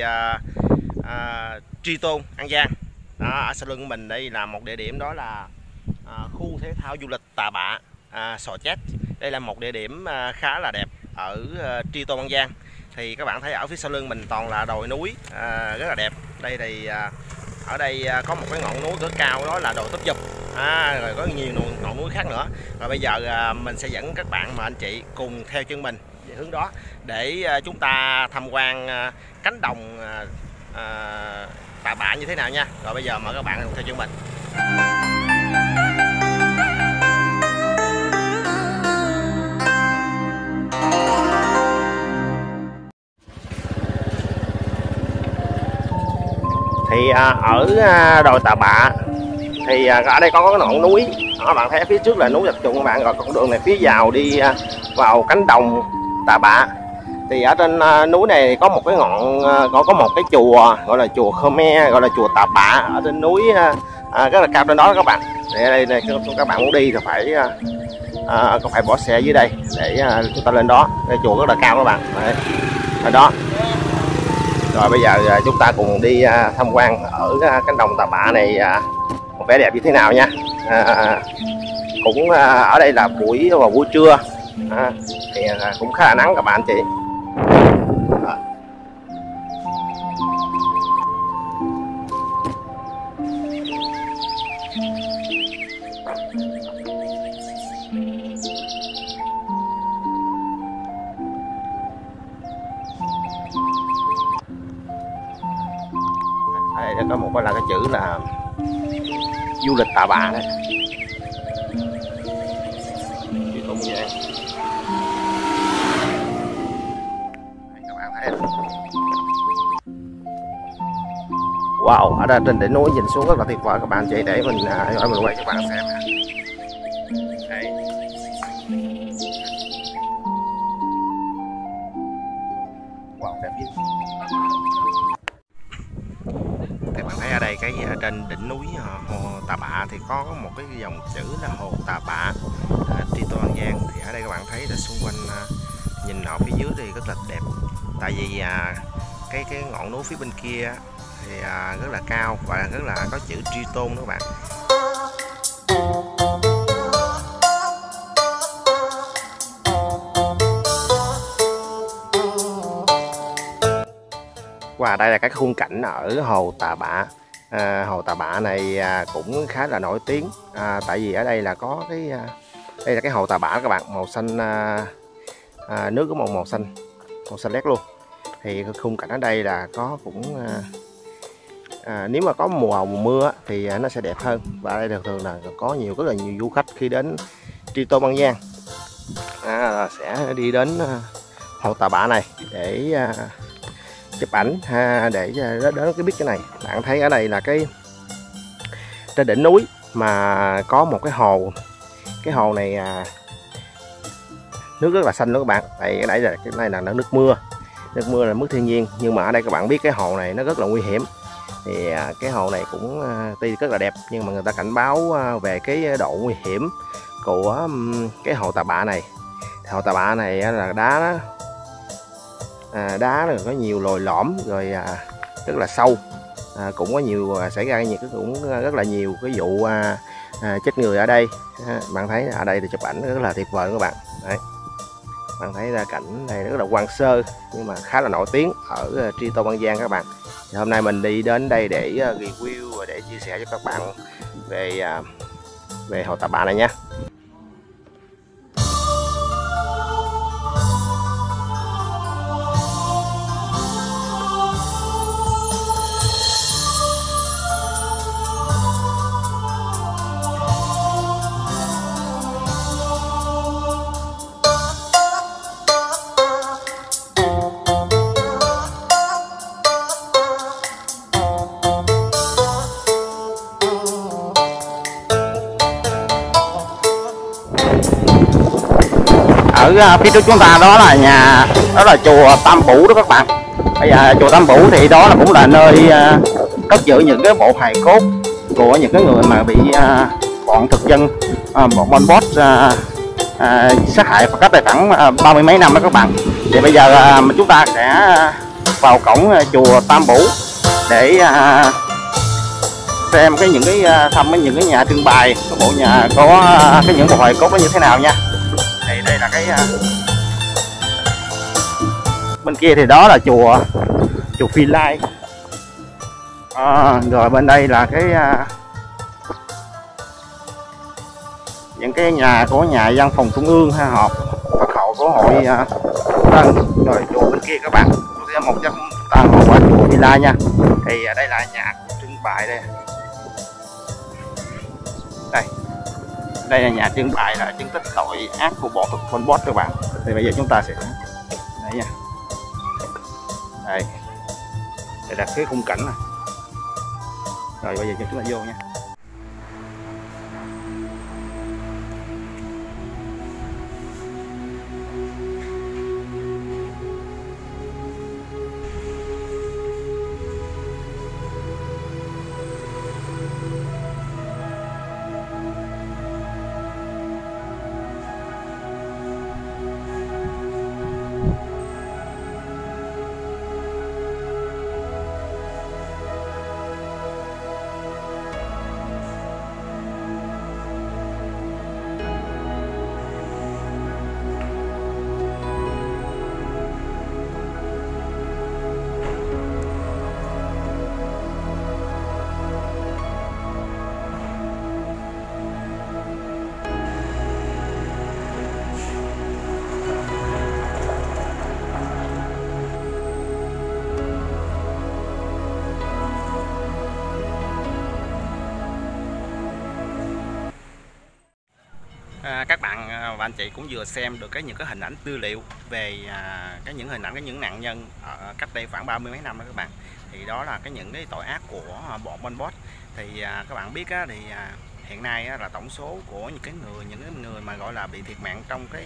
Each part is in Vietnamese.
Tại à, Tri Tôn, An Giang. Đó, ở sau lưng của mình đây là một địa điểm đó là à, khu thể thao du lịch Tà Bạ à, Sò Chét đây là một địa điểm à, khá là đẹp ở à, Tri Tôn, An Giang. Thì các bạn thấy ở phía sau lưng mình toàn là đồi núi à, rất là đẹp. Đây thì à, ở đây à, có một cái ngọn núi cỡ cao đó là đồi Tấp Dục. À, rồi có nhiều ngọn núi khác nữa. Rồi bây giờ à, mình sẽ dẫn các bạn và anh chị cùng theo chân mình về hướng đó để à, chúng ta tham quan à, cánh đồng à, Tà Bạ như thế nào nha. Rồi bây giờ mời các bạn cùng theo chân mình. Thì ở đồi Tà Bạ thì ở đây có cái ngọn núi. Các bạn thấy phía trước là núi Thạch Trùng các bạn. Rồi con đường này phía vào đi vào cánh đồng. Tà Bạ. Thì ở trên ờ, núi này thì có một cái ngọn ờ, có có một cái chùa gọi là chùa Khmer gọi là chùa Tà Bạ ở trên núi à, rất là cao trên đó các bạn. Để đây, này các bạn muốn đi thì phải à, có phải bỏ xe dưới đây để à, chúng ta lên đó. Đây chùa rất là cao các bạn. Đấy. ở đó. Rồi bây giờ chúng ta cùng đi tham quan ở cánh đồng Tà Bạ này một vẻ đẹp như thế nào nha. À, cũng ở đây là buổi vào buổi trưa à, thì à, cũng khá là nắng các bạn chị à. đây có một cái là cái chữ là du lịch Tà bà đấy Wow, ở đây trên đỉnh núi nhìn xuống rất là tuyệt vời. Các bạn chị để mình à, mình quay cho các bạn xem Đây. Wow, đẹp dữ. Các bạn thấy ở đây cái trên đỉnh núi à, hồ Tà Bạ thì có một cái dòng chữ là hồ Tà Bạ. À, Tri Tôn Giang thì ở đây các bạn thấy là xung quanh à, nhìn ở phía dưới thì rất là đẹp tại vì à, cái cái ngọn núi phía bên kia thì à, rất là cao và rất là có chữ tri tôn đó các bạn. Và đây là các khung cảnh ở hồ Tà Bạ. À, hồ Tà Bạ này à, cũng khá là nổi tiếng. À, tại vì ở đây là có cái à, đây là cái hồ Tà Bạ các bạn màu xanh à, à, nước có màu màu xanh màu xanh lét luôn thì khung cảnh ở đây là có cũng à, à, nếu mà có mùa mùa mưa thì à, nó sẽ đẹp hơn. Và ở đây thường thường là có nhiều rất là nhiều du khách khi đến Tri Tôn An Giang. À, sẽ đi đến à, hồ Tà Bạ này để à, chụp ảnh ha, để đến cái biết cái này. Bạn thấy ở đây là cái trên đỉnh núi mà có một cái hồ. Cái hồ này à, nước rất là xanh đó các bạn. Đây cái này là cái này là nước mưa nước mưa là mức thiên nhiên nhưng mà ở đây các bạn biết cái hồ này nó rất là nguy hiểm. Thì à, cái hồ này cũng à, tuy rất là đẹp nhưng mà người ta cảnh báo à, về cái độ nguy hiểm của cái hồ tà bạ này. Hồ tà bạ này là đá đó, à, đá rồi có nhiều lồi lõm rồi à, rất là sâu. À, cũng có nhiều à, xảy ra những cũng rất là nhiều cái vụ à, à, chết người ở đây. À, bạn thấy ở đây thì chụp ảnh rất là tuyệt vời các bạn. Đấy bạn thấy ra cảnh này rất là hoang sơ, nhưng mà khá là nổi tiếng ở ờ, Tri Tô An Giang các bạn. Thì hôm nay mình đi đến đây để ờ, review và để chia sẻ cho các bạn về à, về hồ Tà Bà này nha. Ở à, phía trước chúng ta đó là nhà đó là chùa Tam Bủ đó các bạn. Bây giờ chùa Tam Bủ thì đó là cũng là nơi à, cất giữ những cái bộ hài cốt của những cái người mà bị à, bọn thực dân bọn Pol Pot sát hại và cách đây khoảng ba mươi mấy năm đó các bạn. Thì bây giờ uh, chúng ta sẽ vào cổng chùa Tam Bủ để xem cái những cái thăm cái những cái nhà trưng bày cái bộ nhà có cái những bộ hài cốt nó như thế nào nha đây là cái à, bên kia thì đó là chùa chùa Phi Lai. À, rồi bên đây là cái à, những cái nhà của nhà văn phòng trung ương hay họp Phật hậu của hội à, tân. Rồi chùa bên kia các bạn một trăm ta qua chùa Phi Lai nha. Thì đây là nhà trưng bày đây. Đây là nhà trưng bày là chứng tích tội ác của bộ thực Pol Pot các bạn. Thì bây giờ chúng ta sẽ đây nha. Đây. Đây là cái khung cảnh này rồi, bây giờ chúng ta vô nha. À, các bạn à, và anh chị cũng vừa xem được cái những cái hình ảnh tư liệu về à, cái những hình ảnh cái những nạn nhân ở cách đây khoảng ba mươi mấy năm đó các bạn. Thì đó là cái những cái tội ác của à, bọn Pol Pot thì à, các bạn biết á, thì à, hiện nay á, là tổng số của những cái người những cái người mà gọi là bị thiệt mạng trong cái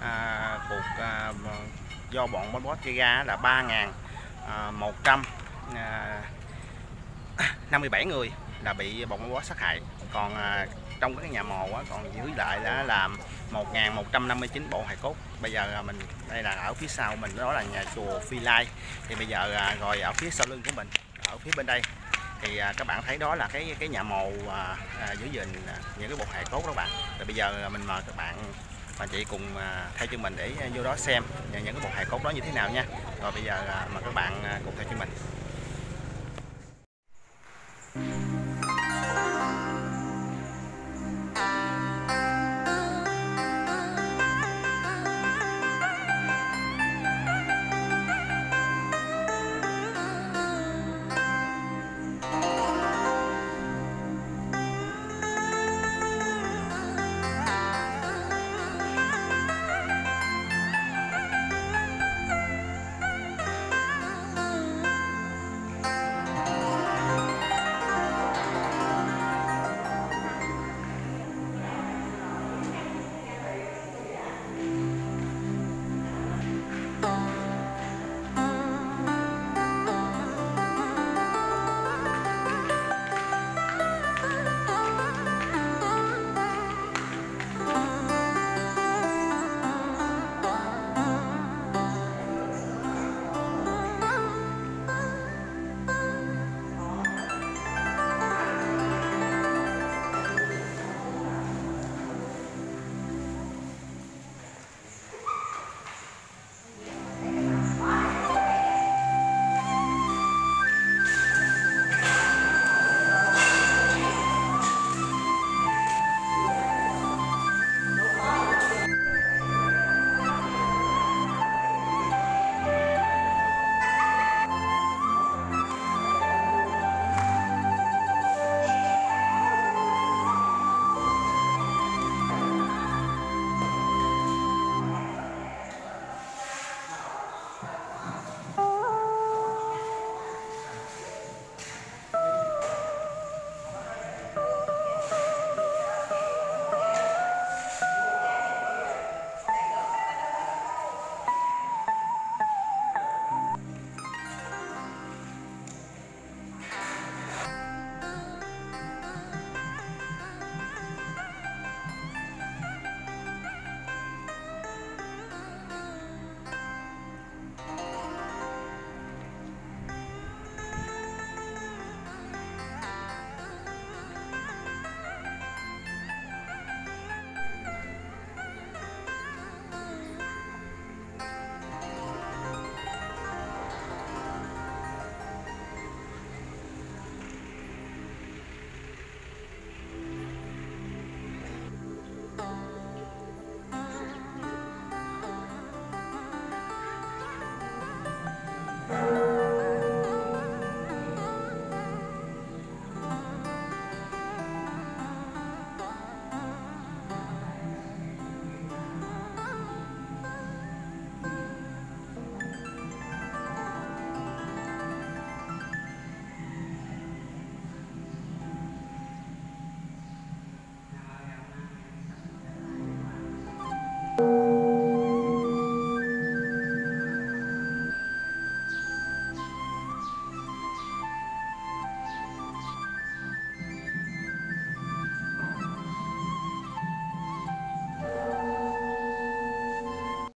à, cuộc à, do bọn Pol Pot gây ra là ba ngàn à, một trăm à, năm mươi bảy người là bị bọn quá sát hại. Còn à, trong cái nhà mồ á, còn giữ lại đã làm 1159 bộ hài cốt. Bây giờ à, mình đây là ở phía sau mình đó là nhà chùa Phi Lai. Thì bây giờ à, rồi ở phía sau lưng của mình ở phía bên đây. Thì à, các bạn thấy đó là cái cái nhà mồ à, à, giữ gìn à, những cái bộ hài cốt đó bạn. Rồi bây giờ à, mình mời các bạn và chị cùng à, theo chân mình để à, vô đó xem những những cái bộ hài cốt đó như thế nào nha. Rồi bây giờ à, mời các bạn à, cùng